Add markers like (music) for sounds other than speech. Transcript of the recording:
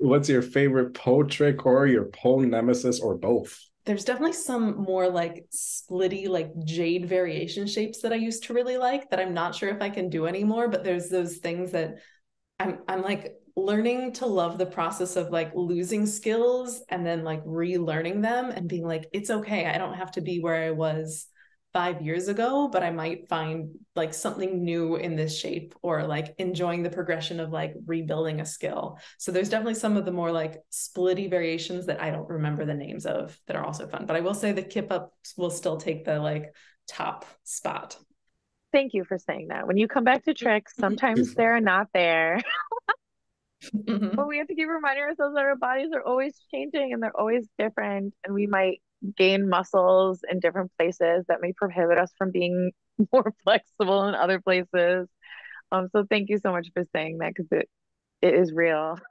what's your favorite pole trick or your pole nemesis or both? There's definitely some more like splitty, like jade variation shapes that I used to really like that I'm not sure if I can do anymore. But there's those things that I'm I'm like learning to love the process of like losing skills and then like relearning them and being like, it's okay. I don't have to be where I was five years ago, but I might find like something new in this shape or like enjoying the progression of like rebuilding a skill. So there's definitely some of the more like splitty variations that I don't remember the names of that are also fun. But I will say the kip up will still take the like top spot. Thank you for saying that. When you come back to tricks, sometimes they're not there. (laughs) mm-hmm. But we have to keep reminding ourselves that our bodies are always changing and they're always different. And we might gain muscles in different places that may prohibit us from being (laughs) more flexible in other places. Um, so thank you so much for saying that because it it is real. (laughs)